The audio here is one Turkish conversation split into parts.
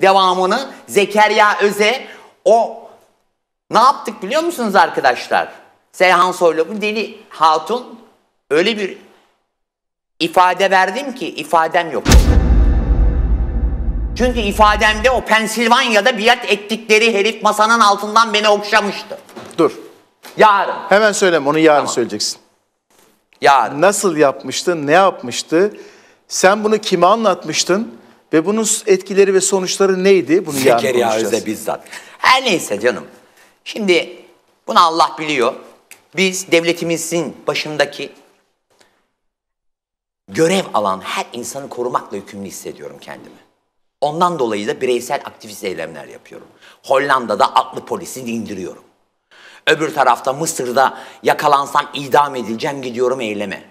devamını Zekeriya Öze o ne yaptık biliyor musunuz arkadaşlar? Seyhan Soylu bu deli hatun öyle bir ifade verdim ki ifadem yok. Çünkü ifademde o Pensilvanya'da biat ettikleri herif masanın altından beni okşamıştı. Dur. Yarın, Hemen söyleme onu yarın Tamam. söyleyeceksin. yarın. Nasıl yapmıştı, ne yapmıştı? Sen bunu kime anlatmıştın? Ve bunun etkileri ve sonuçları neydi? Bunu yarın Zekeriya konuşacağız. Bizzat. Her neyse canım. Şimdi bunu Allah biliyor. Biz devletimizin başındaki görev alan her insanı korumakla yükümlü hissediyorum kendimi. Ondan dolayı da bireysel aktivist eylemler yapıyorum. Hollanda'da aklı polisi indiriyorum. Öbür tarafta Mısır'da yakalansam idam edileceğim gidiyorum eyleme.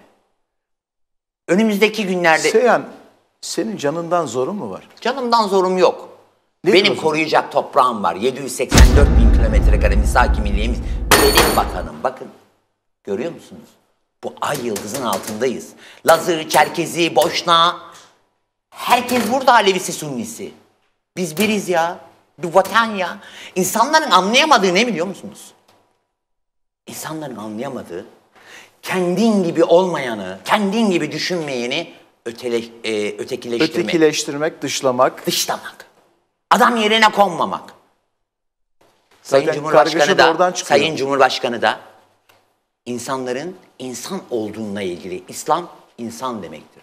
Önümüzdeki günlerde Seyhan, senin canından zorun mu var? Canımdan zorum yok. Nedir Benim koruyacak toprağım var. 784 bin kilometre kare misaki milliğimiz. Benim bakanım. Bakın. Görüyor musunuz? Bu ay yıldızın altındayız. Lazı, Çerkezi, Boşna. Herkes burada Alevisi, Sunnisi. Biz biriz ya. Bir vatan ya. İnsanların anlayamadığı ne biliyor musunuz? İnsanların anlayamadığı kendin gibi olmayanı, kendin gibi düşünmeyeni ötele, e, ötekileştirmek Ötekileştirmek, dışlamak. dışlamak. Adam yerine konmamak. Sayın Cumhurbaşkanı da da. Sayın Cumhurbaşkanı da insanların insan olduğuna ilgili İslam insan demektir.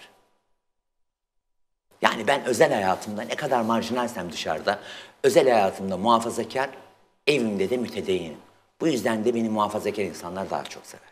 Yani ben özel hayatımda ne kadar marjinalsem dışarıda, özel hayatımda muhafazakar, evimde de mütedeyyin. Bu yüzden de beni muhafazakar insanlar daha çok sever.